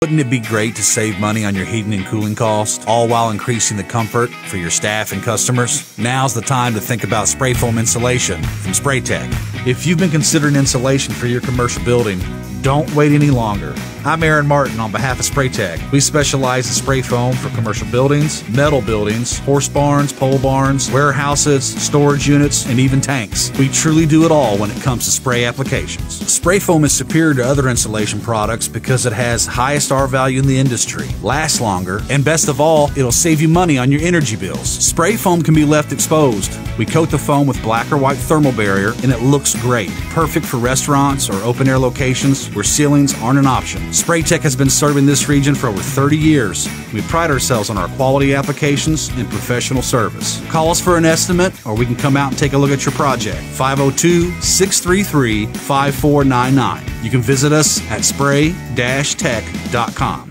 Wouldn't it be great to save money on your heating and cooling costs, all while increasing the comfort for your staff and customers? Now's the time to think about spray foam insulation from Spray-Tec. If you've been considering insulation for your commercial building, don't wait any longer. I'm Aaron Martin on behalf of Spray-Tec. We specialize in spray foam for commercial buildings, metal buildings, horse barns, pole barns, warehouses, storage units, and even tanks. We truly do it all when it comes to spray applications. Spray foam is superior to other insulation products because it has highest R value in the industry, lasts longer, and best of all, it'll save you money on your energy bills. Spray foam can be left exposed. We coat the foam with black or white thermal barrier and it looks great. Perfect for restaurants or open air locations where ceilings aren't an option. Spray-Tec has been serving this region for over 30 years. We pride ourselves on our quality applications and professional service. Call us for an estimate or we can come out and take a look at your project. 502 633 5499. You can visit us at spray-tec.com.